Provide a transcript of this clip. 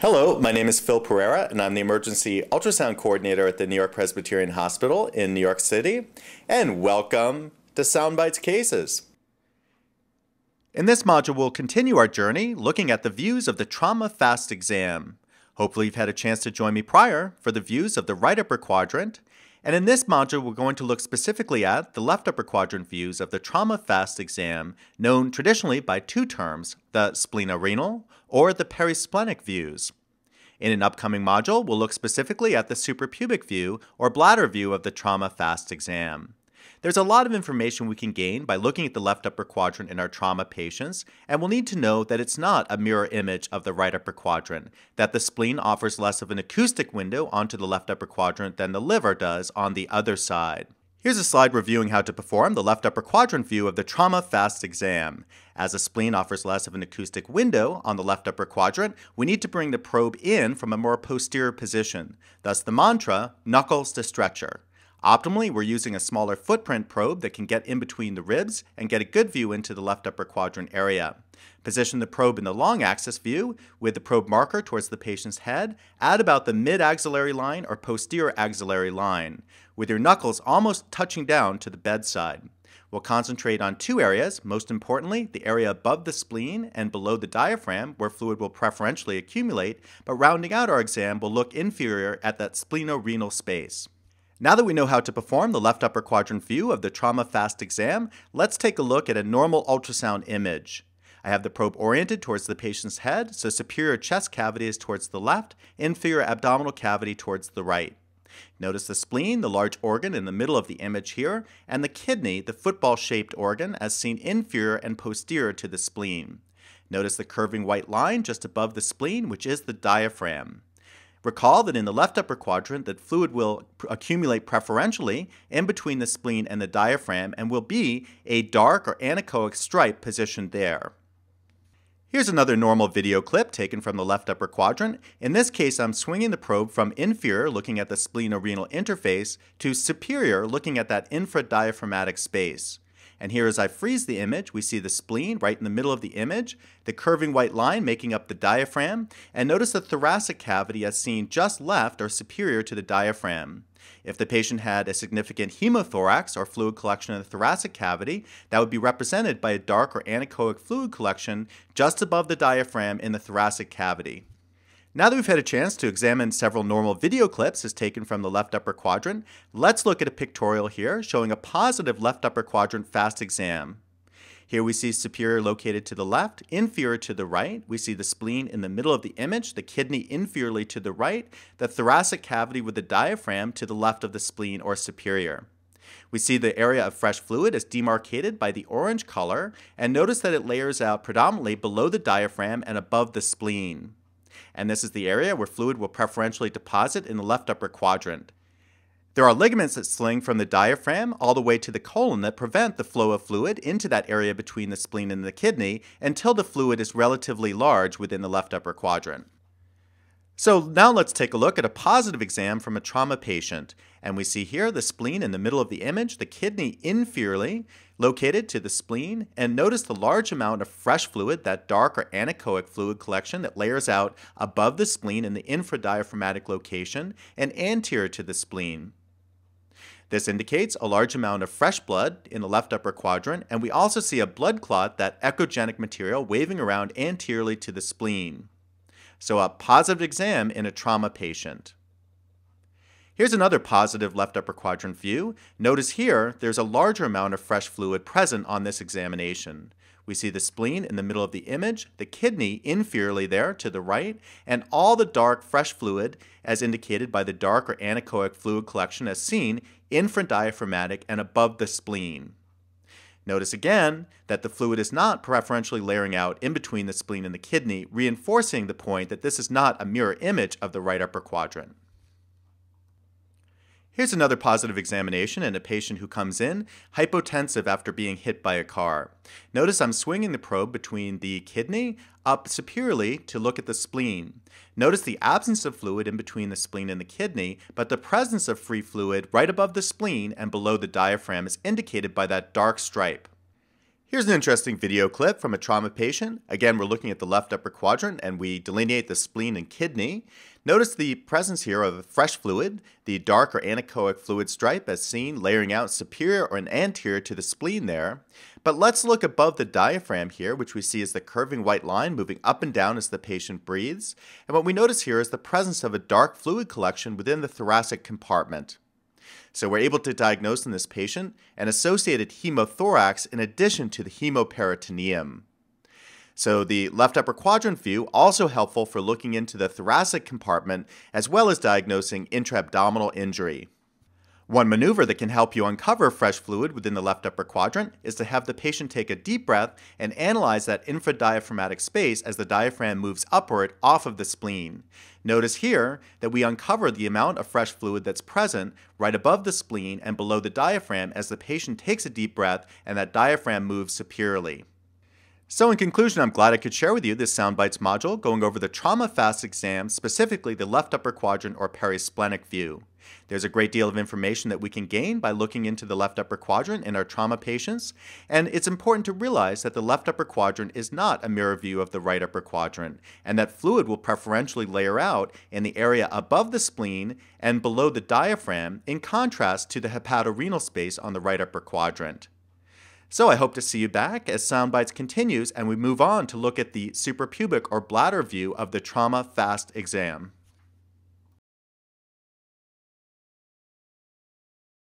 Hello, my name is Phil Perera, and I'm the emergency ultrasound coordinator at the New York Presbyterian Hospital in New York City. And welcome to Soundbites Cases. In this module, we'll continue our journey looking at the views of the trauma fast exam. Hopefully, you've had a chance to join me prior for the views of the right upper quadrant. And in this module, we're going to look specifically at the left upper quadrant views of the trauma fast exam, known traditionally by two terms, the splenorenal or the perisplenic views. In an upcoming module, we'll look specifically at the suprapubic view or bladder view of the trauma fast exam. There's a lot of information we can gain by looking at the left upper quadrant in our trauma patients, and we'll need to know that it's not a mirror image of the right upper quadrant, that the spleen offers less of an acoustic window onto the left upper quadrant than the liver does on the other side. Here's a slide reviewing how to perform the left upper quadrant view of the trauma fast exam. As the spleen offers less of an acoustic window on the left upper quadrant, we need to bring the probe in from a more posterior position. Thus the mantra, knuckles to stretcher. Optimally, we're using a smaller footprint probe that can get in between the ribs and get a good view into the left upper quadrant area. Position the probe in the long axis view with the probe marker towards the patient's head at about the mid-axillary line or posterior axillary line, with your knuckles almost touching down to the bedside. We'll concentrate on two areas, most importantly, the area above the spleen and below the diaphragm, where fluid will preferentially accumulate, but rounding out our exam we'll look inferior at that splenorenal space. Now that we know how to perform the left upper quadrant view of the trauma fast exam, let's take a look at a normal ultrasound image. I have the probe oriented towards the patient's head, so superior chest cavity is towards the left, inferior abdominal cavity towards the right. Notice the spleen, the large organ in the middle of the image here, and the kidney, the football-shaped organ, as seen inferior and posterior to the spleen. Notice the curving white line just above the spleen, which is the diaphragm. Recall that in the left upper quadrant that fluid will accumulate preferentially in between the spleen and the diaphragm and will be a dark or anechoic stripe positioned there. Here's another normal video clip taken from the left upper quadrant. In this case, I'm swinging the probe from inferior, looking at the splenorenal interface, to superior, looking at that infradiaphragmatic space. And here as I freeze the image, we see the spleen right in the middle of the image, the curving white line making up the diaphragm, and notice the thoracic cavity as seen just left or superior to the diaphragm. If the patient had a significant hemothorax or fluid collection in the thoracic cavity, that would be represented by a dark or anechoic fluid collection just above the diaphragm in the thoracic cavity. Now that we've had a chance to examine several normal video clips as taken from the left upper quadrant, let's look at a pictorial here showing a positive left upper quadrant fast exam. Here we see superior located to the left, inferior to the right. We see the spleen in the middle of the image, the kidney inferiorly to the right, the thoracic cavity with the diaphragm to the left of the spleen or superior. We see the area of fresh fluid is demarcated by the orange color, and notice that it layers out predominantly below the diaphragm and above the spleen and this is the area where fluid will preferentially deposit in the left upper quadrant. There are ligaments that sling from the diaphragm all the way to the colon that prevent the flow of fluid into that area between the spleen and the kidney until the fluid is relatively large within the left upper quadrant. So now let's take a look at a positive exam from a trauma patient. And we see here the spleen in the middle of the image, the kidney inferiorly located to the spleen, and notice the large amount of fresh fluid, that dark or anechoic fluid collection that layers out above the spleen in the infradiaphragmatic location and anterior to the spleen. This indicates a large amount of fresh blood in the left upper quadrant, and we also see a blood clot, that echogenic material, waving around anteriorly to the spleen. So a positive exam in a trauma patient. Here's another positive left upper quadrant view. Notice here, there's a larger amount of fresh fluid present on this examination. We see the spleen in the middle of the image, the kidney inferiorly there to the right, and all the dark fresh fluid as indicated by the dark or anechoic fluid collection as seen infradiaphragmatic and above the spleen. Notice again that the fluid is not preferentially layering out in between the spleen and the kidney, reinforcing the point that this is not a mirror image of the right upper quadrant. Here's another positive examination in a patient who comes in hypotensive after being hit by a car. Notice I'm swinging the probe between the kidney up superiorly to look at the spleen. Notice the absence of fluid in between the spleen and the kidney, but the presence of free fluid right above the spleen and below the diaphragm is indicated by that dark stripe. Here's an interesting video clip from a trauma patient. Again, we're looking at the left upper quadrant and we delineate the spleen and kidney. Notice the presence here of a fresh fluid, the dark or anechoic fluid stripe as seen layering out superior or anterior to the spleen there. But let's look above the diaphragm here, which we see as the curving white line moving up and down as the patient breathes. And what we notice here is the presence of a dark fluid collection within the thoracic compartment. So we're able to diagnose in this patient an associated hemothorax in addition to the hemoperitoneum. So the left upper quadrant view also helpful for looking into the thoracic compartment as well as diagnosing intra-abdominal injury. One maneuver that can help you uncover fresh fluid within the left upper quadrant is to have the patient take a deep breath and analyze that infradiaphragmatic space as the diaphragm moves upward off of the spleen. Notice here that we uncover the amount of fresh fluid that's present right above the spleen and below the diaphragm as the patient takes a deep breath and that diaphragm moves superiorly. So in conclusion, I'm glad I could share with you this Soundbites module going over the trauma fast exam, specifically the left upper quadrant or perisplenic view. There's a great deal of information that we can gain by looking into the left upper quadrant in our trauma patients, and it's important to realize that the left upper quadrant is not a mirror view of the right upper quadrant, and that fluid will preferentially layer out in the area above the spleen and below the diaphragm in contrast to the hepatorenal space on the right upper quadrant. So I hope to see you back as Soundbites continues and we move on to look at the suprapubic or bladder view of the trauma fast exam.